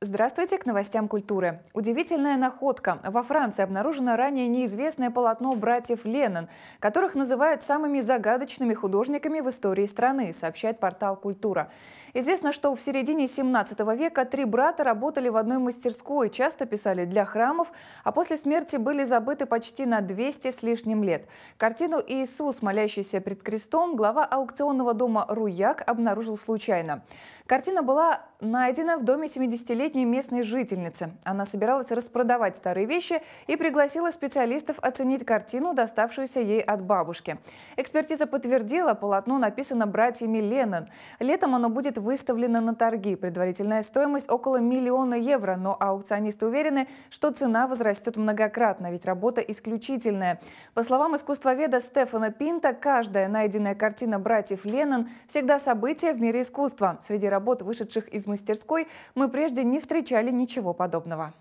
Здравствуйте, к новостям культуры. Удивительная находка. Во Франции обнаружено ранее неизвестное полотно братьев Леннон, которых называют самыми загадочными художниками в истории страны, сообщает портал «Культура». Известно, что в середине 17 века три брата работали в одной мастерской, часто писали для храмов, а после смерти были забыты почти на 200 с лишним лет. Картину «Иисус, молящийся пред крестом» глава аукционного дома «Руяк» обнаружил случайно. Картина была найдена в доме 70-летней 40 местной жительницы. Она собиралась распродавать старые вещи и пригласила специалистов оценить картину, доставшуюся ей от бабушки. Экспертиза подтвердила, полотно написано братьями Леннон. Летом оно будет выставлено на торги. Предварительная стоимость около миллиона евро, но аукционисты уверены, что цена возрастет многократно, ведь работа исключительная. По словам искусствоведа Стефана Пинта, каждая найденная картина братьев Леннон всегда событие в мире искусства. Среди работ, вышедших из мастерской, мы прежде не встречали ничего подобного.